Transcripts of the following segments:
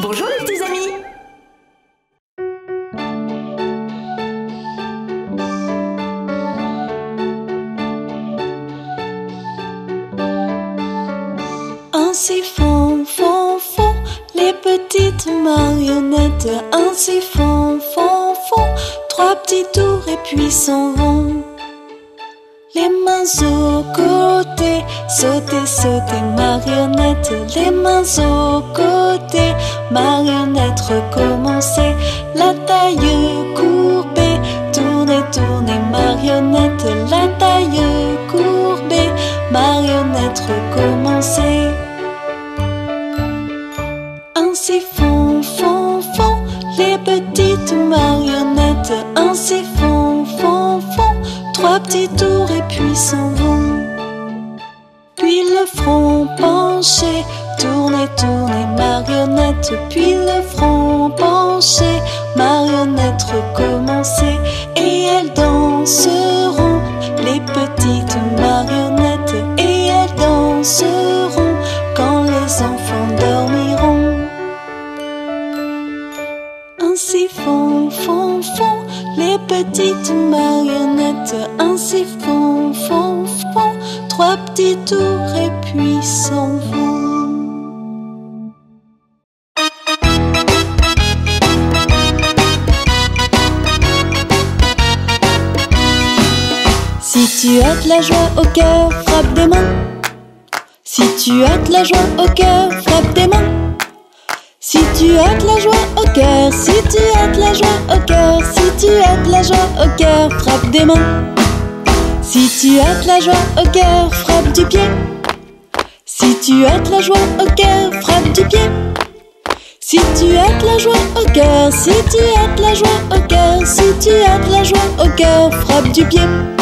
Bonjour les amis Ainsi font, font, font les petites marionnettes. Ainsi font, font, font trois petits tours et puis s'en vont. Les mains au côté, sauter, sauter, marionnette. Les mains au côté, marionnette, recommencer. La taille courbée, tourner, tourner, marionnette. La taille courbée, marionnette, recommencer. Ainsi font, font, font les petites marionnettes. Ainsi trois petits tours et puis s'en vont. Puis le front penché, tourner, tourner, marionnette. Puis le front penché, marionnette, recommencer. Et elles danseront, les petites marionnettes. Ainsi font, font, font trois petits tours et puis s'en vont. Si tu as de la joie au cœur, frappe des mains. Si tu as de la joie au cœur, frappe des mains. Si tu as de la joie au cœur, si tu as de la joie au cœur, si tu as de la joie au cœur, frappe des mains. Si tu as de la joie au cœur, frappe du pied. Si tu as de la joie au cœur, frappe du pied. Si tu as de la joie au cœur, si tu as de la joie au cœur, si tu as de la joie au cœur, frappe du pied.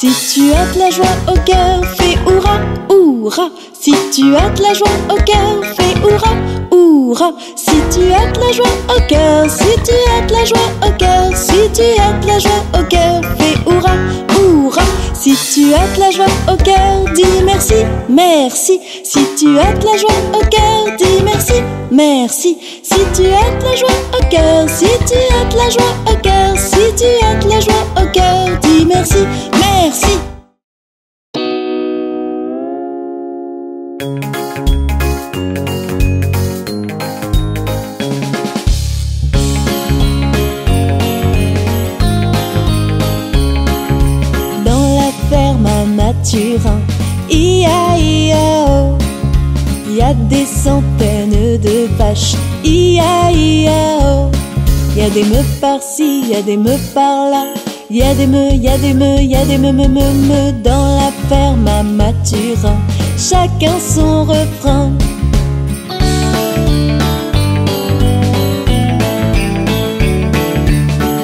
Si tu as de la joie au cœur, fais hurrah, hurrah. Si tu as de la joie au cœur, fais hurrah, hurrah. Si tu as de la joie au cœur, si tu as de la joie au cœur, si tu as de la joie au cœur, fais hurrah, hurrah. Si tu as de la joie au cœur, dis merci, merci. Si tu as de la joie au cœur, dis merci, merci. Si tu as de la joie au cœur, si tu as de la joie au cœur, si tu as de la joie au cœur, dis merci, merci. Ia ia oh. Y a des meufs par-ci, y a des meufs par-là. Y a des me, y a des me, y a des me, me, me, me dans la ferme à Mathurin. Chacun son refrain.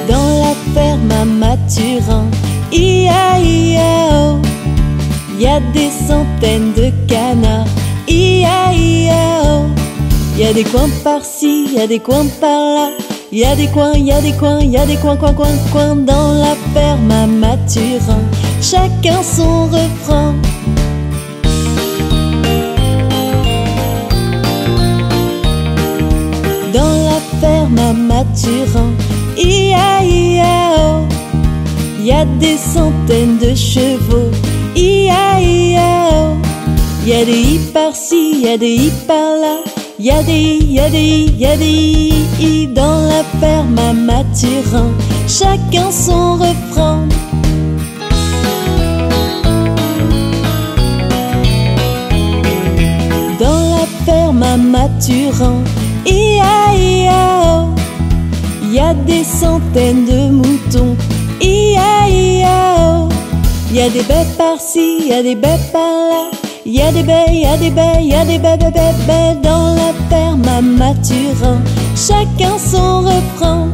Dans la ferme à Mathurin, ia ia oh. Y a des centaines de canards, ia ia oh. Y a des coins par-ci, y a des coins par-là. Y a des coins, y a des coins, y a des coins, coins, coins, coins dans la Mathurin. Chacun son refrain. Dans la Mathurin, ia ia oh. Y a des centaines de chevaux, ia ia oh. Y a des i par-ci, y a des i par-là. Y a des y a des y a des i, dans la ferme à Mathurin. Chacun son refrain. Dans la ferme à Mathurin, ia ia oh. Y a des centaines de moutons, ia ia oh. Y a des baies par-ci, y a des baies par-là. Y a des baies, y a des baies, y a des baies, baies, baies, baies dans la Mathurin. Chacun son refrain.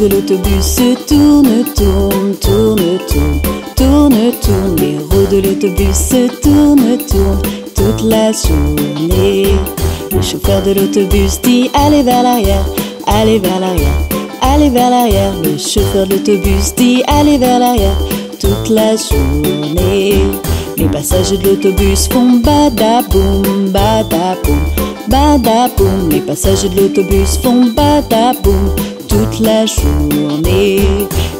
De l'autobus se tournent, tournent, tournent, tournent, tournent, tournent. Les roues de l'autobus se tournent, tournent toute la journée. Le chauffeur de l'autobus dit allez vers l'arrière, allez vers l'arrière, allez vers l'arrière. Le chauffeur de l'autobus dit allez vers l'arrière toute la journée. Les passagers de l'autobus font badaboum, badaboum, badaboum. Les passagers de l'autobus font badaboum toute la journée.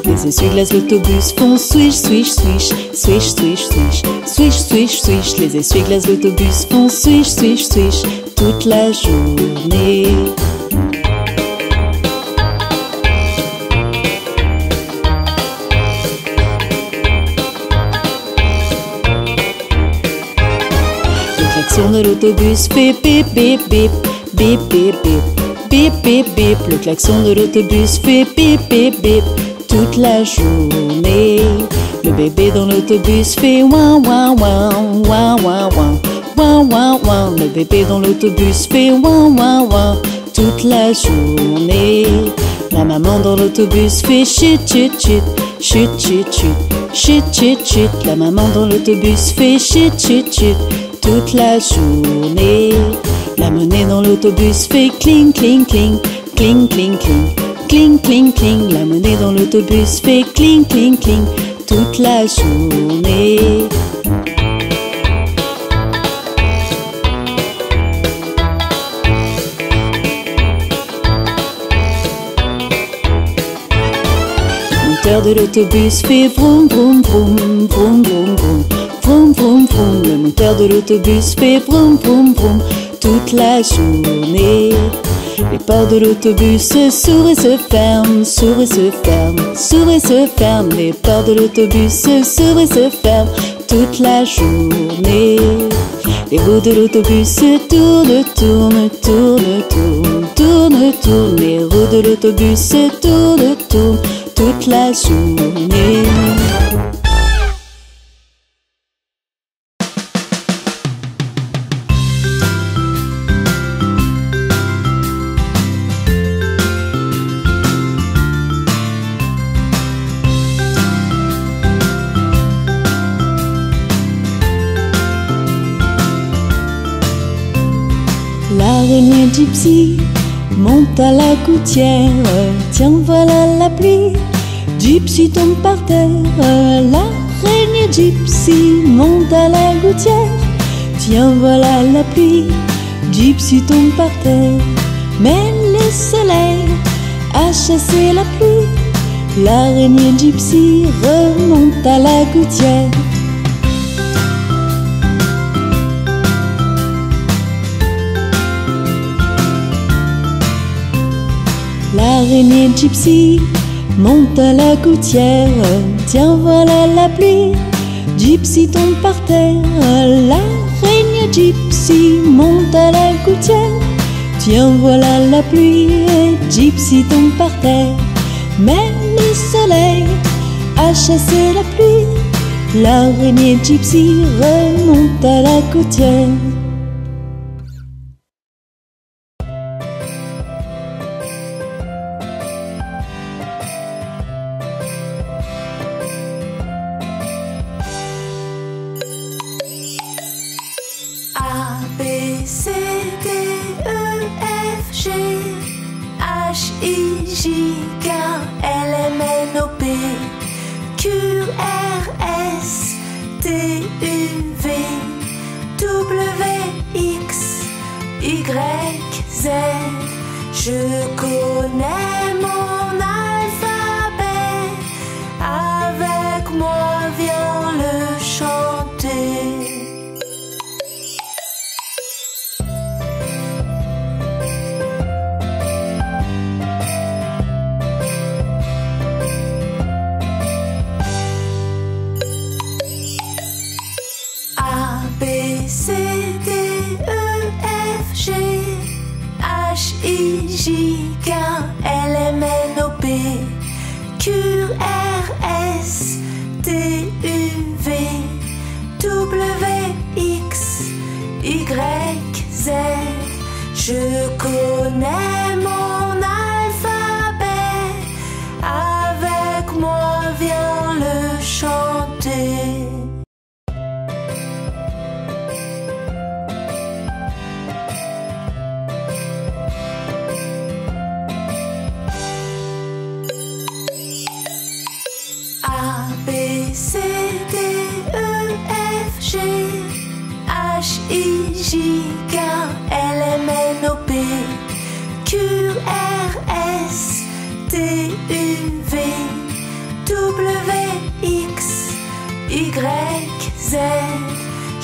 Les essuie-glaces l'autobus font swish, swish, swish, swish, swish, swish, swish, swish, swish. Les essuie-glaces l'autobus font swish, swish, swish toute la journée. Le de l'autobus bip bip bip. Le klaxon de l'autobus fait bip bip bip toute la journée. Le bébé dans l'autobus fait ouin ouin ouin ouin ouin ouin ouin. Le bébé dans l'autobus fait ouin ouin ouin toute la journée. La maman dans l'autobus fait chut chut chut chut chut chut chut chut chut. La maman dans l'autobus fait chut chut chut toute la journée. La monnaie dans l'autobus fait cling cling cling cling cling cling cling cling cling. La monnaie dans l'autobus fait cling cling cling toute la journée. De l'autobus fait vroom vroom vroom vroom vroom vroom vroom vroom vroom. Le moteur de l'autobus fait vroom vroom vroom toute la journée. Les portes de l'autobus s'ouvrent et se ferment, s'ouvrent et se ferment, s'ouvrent et se ferment. Les portes de l'autobus s'ouvrent et se ferment toute la journée. Les roues de l'autobus se tournent, tournent, tournent, tournent, tournent, tournent. Les roues de l'autobus se tournent, tournent toute la journée. Gypsy monte à la gouttière. Tiens, voilà la pluie. Gypsy tombe par terre. L'araignée gypsy monte à la gouttière. Tiens, voilà la pluie. Gypsy tombe par terre. Mais le soleil a chassé la pluie. L'araignée gypsy remonte à la gouttière. L'araignée gypsy monte à la gouttière. Tiens, voilà la pluie. Gypsy tombe par terre. L'araignée Gypsy monte à la gouttière. Tiens, voilà la pluie. Gypsy tombe par terre. Mais le soleil a chassé la pluie. L'araignée Gypsy remonte à la gouttière. 心。Q R S T U V W X Y Z. Je connais mon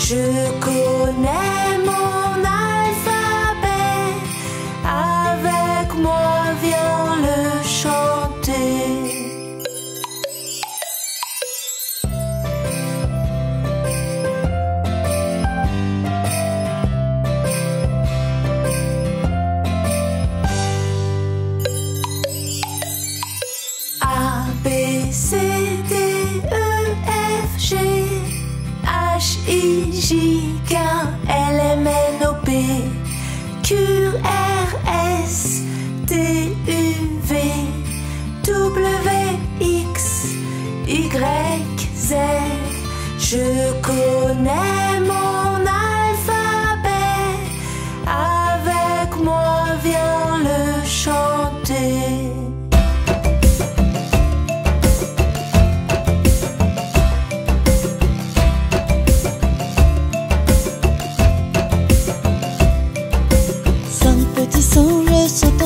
熟年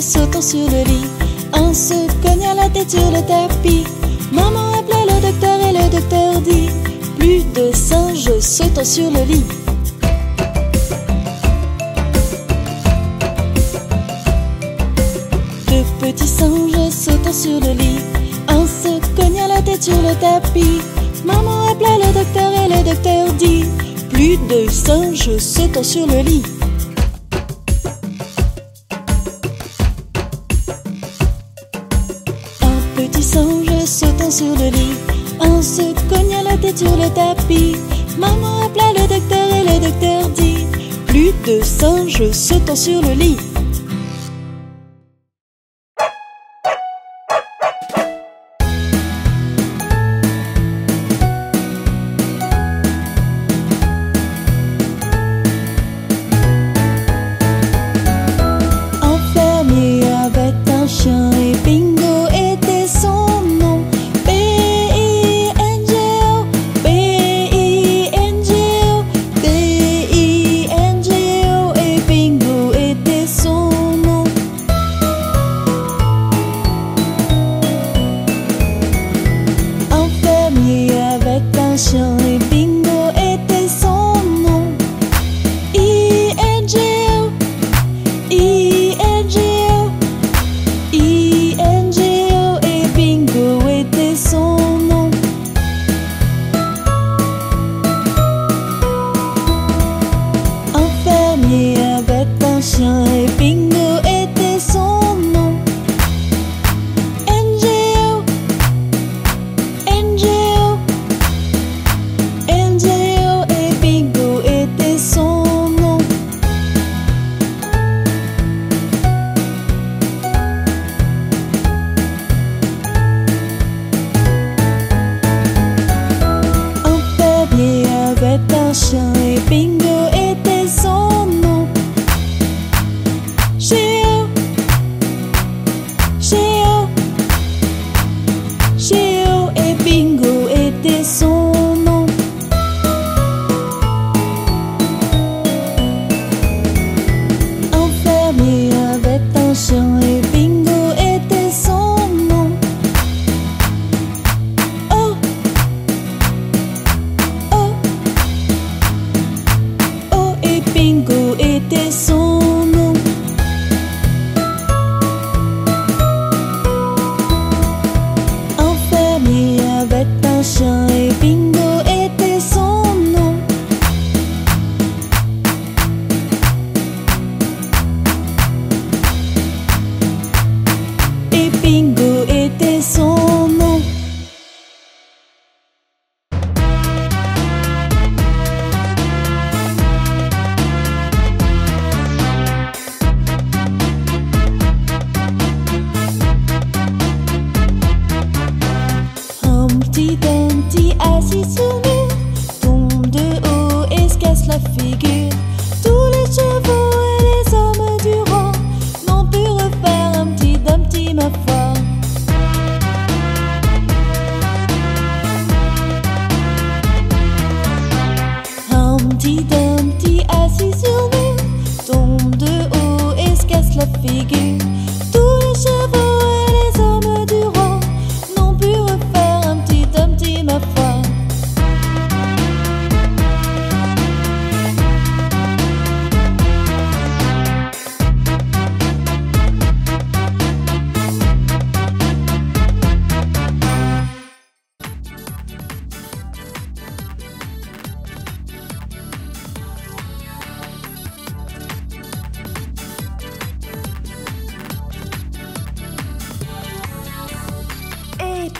sautant sur le lit. Un se cognant la tête sur le tapis. Maman appela le docteur et le docteur dit Plus de singes sautant sur le lit. Deux petits singes sautant sur le lit. Un se cognant la tête sur le tapis. Maman appela le docteur et le docteur dit Plus de singes sautant sur le lit. Singe sautant sur le lit, un se cogna la tête sur le tapis. Maman appela le docteur et le docteur dit Plus de singes sautant sur le lit. 袖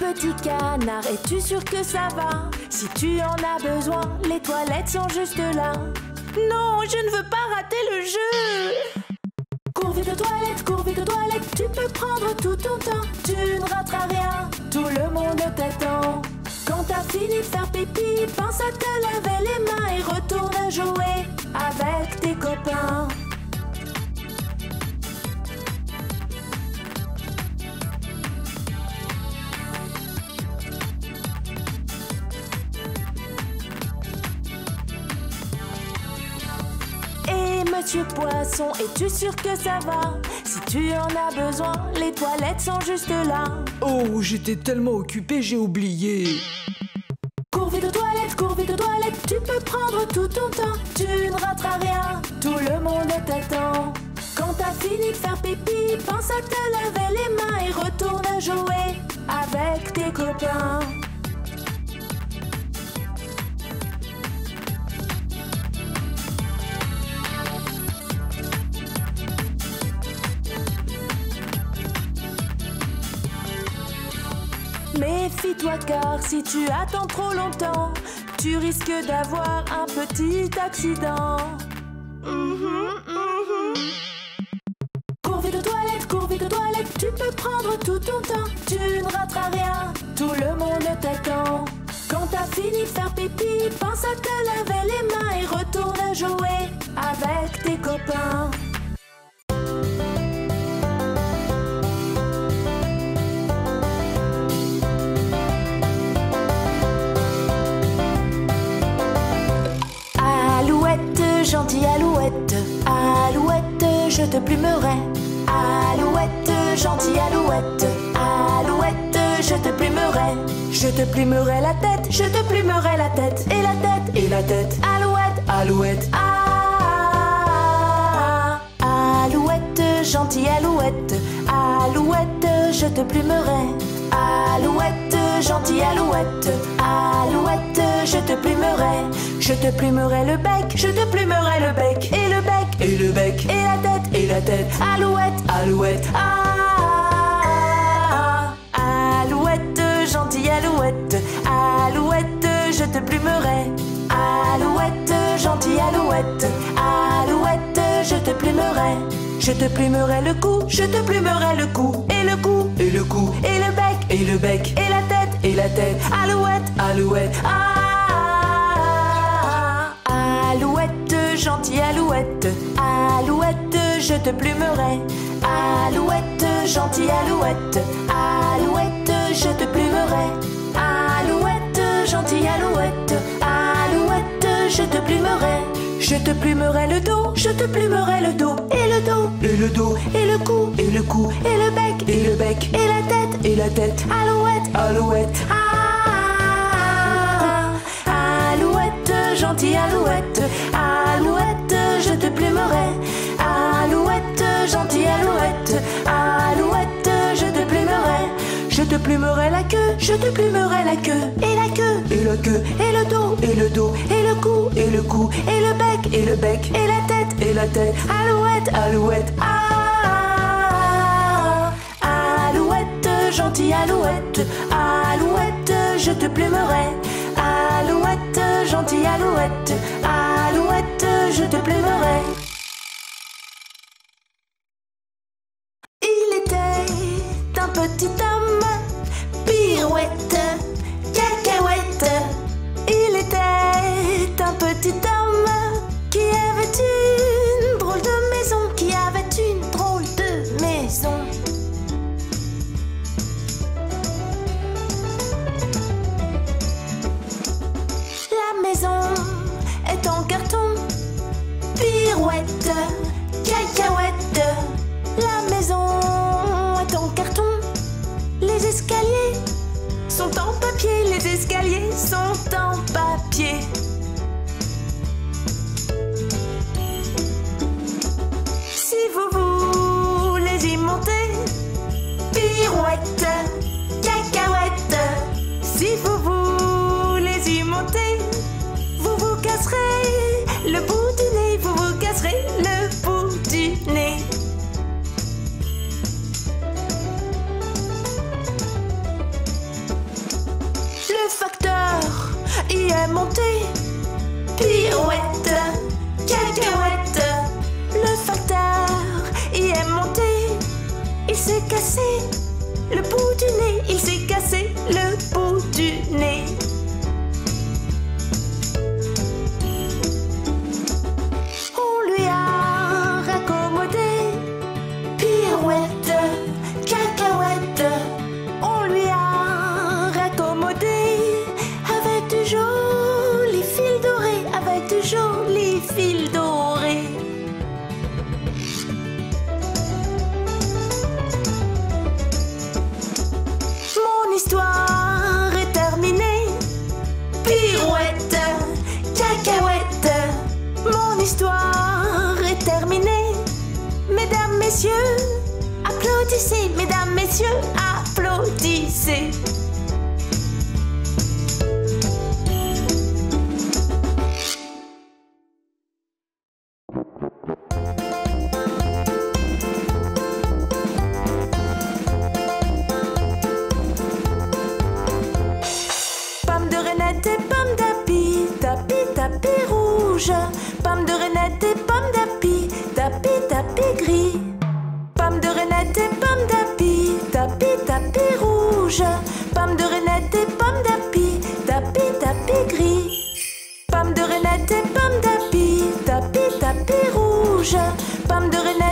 petit canard, es-tu sûr que ça va? Si tu en as besoin, les toilettes sont juste là. Non, je ne veux pas rater le jeu. Cours vite aux toilettes, cours vite aux toilettes, tu peux prendre tout ton temps. Tu ne rateras rien, tout le monde t'attend. Quand t'as fini de faire pipi, pense à te laver les mains et retourne jouer avec tes copains. Monsieur Poisson, es-tu sûr que ça va? Si tu en as besoin, les toilettes sont juste là. Oh, j'étais tellement occupé, j'ai oublié. Cours vite aux toilettes, cours vite aux toilettes, tu peux prendre tout ton temps. Tu ne rateras rien, tout le monde t'attend. Quand t'as fini de faire pipi, pense à te laver les mains et retourne jouer avec tes copains. Méfie-toi car si tu attends trop longtemps, tu risques d'avoir un petit accident. Cours vite aux toilettes, cours vite aux toilettes, tu peux prendre tout ton temps, tu ne rateras rien, tout le monde t'attend. Quand t'as fini de faire pipi, pense à te laver les mains et retourne jouer avec tes copains. Je te plumerai. Alouette, gentille alouette, alouette, je te plumerai. Je te plumerai la tête, je te plumerai la tête, et la tête, et la tête. Alouette, alouette, ah. Alouette, gentille alouette, alouette, je te plumerai. Alouette, gentille alouette, alouette, je te plumerai. Je te plumerai le bec, je te plumerai le bec, et le bec, et le bec, et la tête, et la tête. Alouette, alouette, ah. Alouette, gentille alouette, alouette, je te plumerai. Alouette, gentille alouette, alouette, je te plumerai. Je te plumerai le cou, je te plumerai le cou, et le cou, et le cou, et le bec, et le bec, et la tête, et la tête. Alouette, alouette, ah. Alouette, gentille alouette, alouette, je te plumerai. Alouette, gentille alouette, alouette, je te plumerai. Alouette, gentille alouette, alouette, je te plumerai. Je te plumerai le dos, je te plumerai le dos, et le dos, et le dos, et le cou, et le cou, et le bec, et le bec, et la tête, et la tête. Alouette, alouette, ah. Alouette, gentille alouette, alouette, plumerai la queue, je te plumerai la queue, et la queue, et la queue, et le dos, et le dos, et le cou, et le cou, et le bec, et le bec, et la tête, et la tête. Alouette, alouette, ah. Alouette, gentille alouette. Alouette, je te plumerai. Alouette, gentille alouette. Alouette, je te plumerai. Papier. Messieurs, applaudissez. Mesdames, messieurs, applaudissez. Rouge. Pomme de renette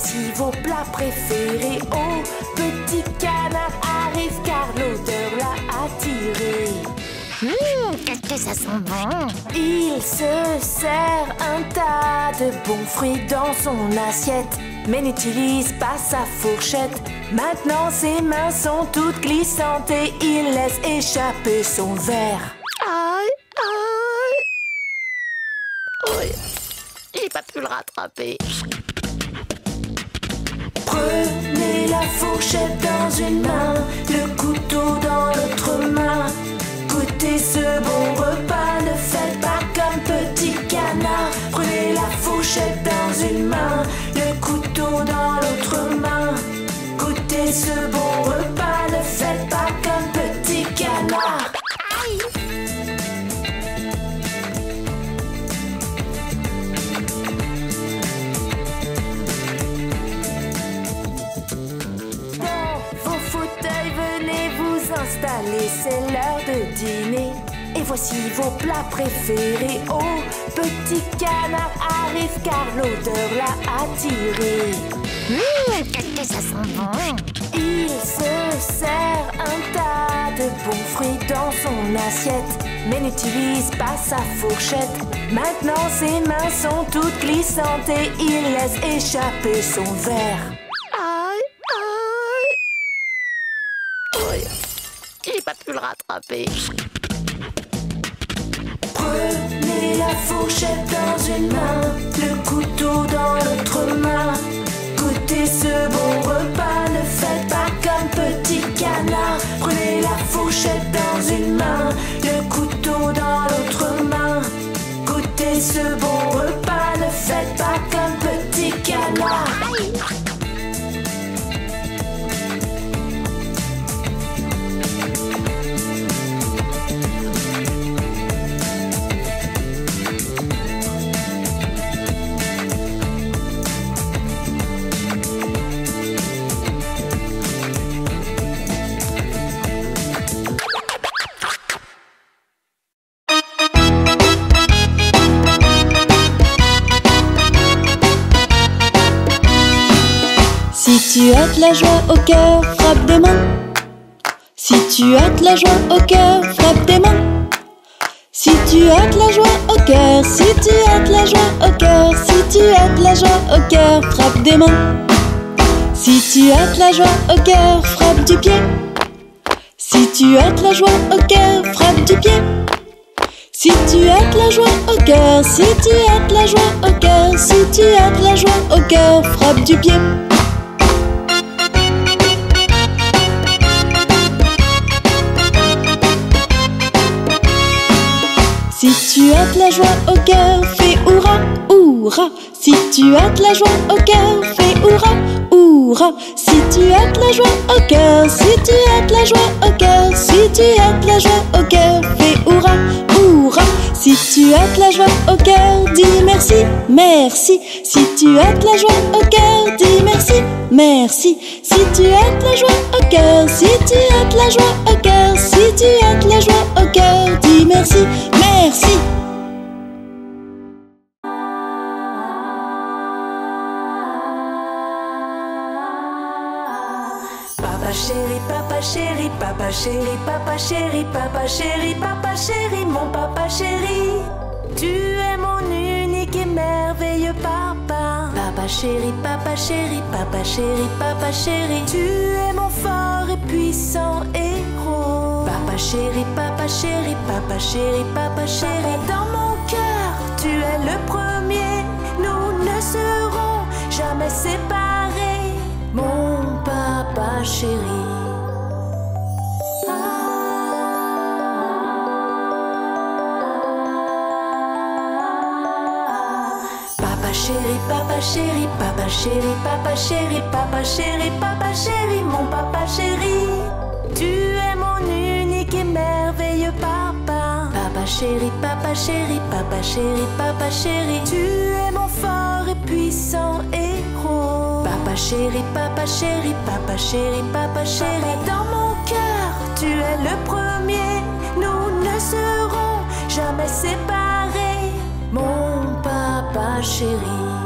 voici vos plats préférés. Oh, petit canard arrive car l'odeur l'a attiré. Hum, qu'est-ce que ça sent bon Il se sert un tas de bons fruits dans son assiette, mais n'utilise pas sa fourchette. Maintenant ses mains sont toutes glissantes et il laisse échapper son verre. Aïe, aïe Oui, j'ai pas pu le rattraper. Prenez la fourchette dans une main, le couteau dans l'autre main. Goûtez ce bon repas, ne faites pas comme petit canard. Prenez la fourchette dans une main, le couteau dans l'autre main. Goûtez ce bon repas, c'est l'heure de dîner. Et voici vos plats préférés. Oh, petit canard arrive car l'odeur l'a attiré. Hum, qu'est-ce que ça sent bon Il se sert un tas de bons fruits dans son assiette, mais n'utilise pas sa fourchette. Maintenant ses mains sont toutes glissantes et il laisse échapper son verre. Prenez la fourchette dans une main, le couteau dans l'autre main. Goûtez ce bon repas, ne faites pas comme petit canard. Prenez la fourchette dans une main, le couteau dans l'autre main. Goûtez ce bon repas, la joie au cœur, frappe des mains. Si tu as de la joie au cœur, frappe des mains. Si tu as de la joie au cœur, si tu as de la joie au cœur, si tu as de la joie au cœur, frappe des mains. Si tu as de la joie au cœur, frappe du pied. Si tu as de la joie au cœur, frappe du pied. Si tu as de la joie au cœur, si tu as de la joie au cœur, si tu as de la joie au cœur, frappe du pied. Si tu as de la joie au cœur, fais hurrah, hurrah. Si tu as de la joie au cœur, fais hurrah, hurrah. Si tu as de la joie au cœur, si tu as de la joie au cœur, si tu as de la joie au cœur, fais hurrah, hurrah. Si tu as de la joie au cœur, dis merci, merci. Si tu as de la joie au cœur, dis merci, merci. Si tu as de la joie au cœur, si tu as de la joie au cœur, si tu as de la joie au cœur, dis merci, merci. Papa chéri, papa chéri, papa chéri, papa chéri, papa chéri, papa chéri, mon papa chéri. Tu es mon unique et merveilleux papa. Papa chéri, papa chéri, papa chéri, papa chéri. Tu es mon fort et puissant héros. Papa chéri, papa chéri, papa chéri, papa chéri. Dans mon cœur, tu es le premier. Nous ne serons jamais séparés. Mon papa chéri. Papa chéri, papa chéri, papa chéri, papa chéri, papa chéri, papa chéri, mon papa chéri. Tu chéri, papa chéri, papa chéri, papa chéri. Tu es mon fort et puissant héros. Papa chéri, papa chéri, papa chéri, papa chéri. Dans mon cœur, tu es le premier. Nous ne serons jamais séparés. Mon papa chéri.